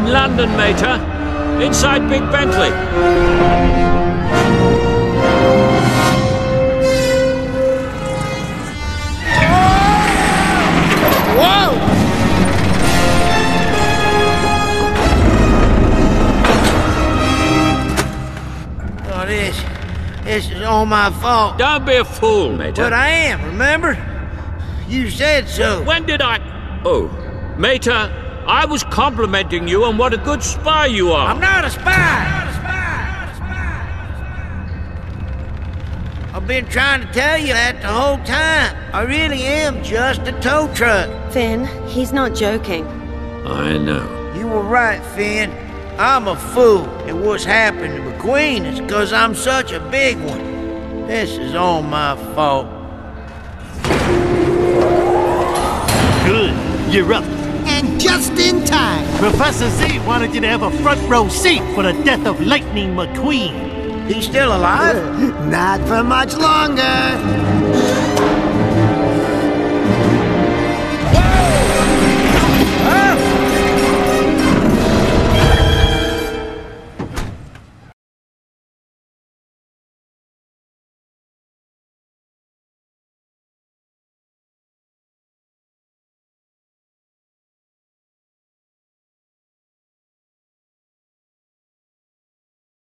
in London, Mater. Inside Big Bentley. Whoa! Oh, this, this is all my fault. Don't be a fool, Mater. But I am, remember? You said so. When did I... Oh, Mater, I was complimenting you on what a good spy you are. I'm not a spy. I've been trying to tell you that the whole time. I really am just a tow truck. Finn, he's not joking. I know. You were right, Finn. I'm a fool, and what's happened to McQueen is because I'm such a big one. This is all my fault. Good, you're up. And just in time. Professor Z wanted you to have a front row seat for the death of Lightning McQueen. He's still alive? Not for much longer.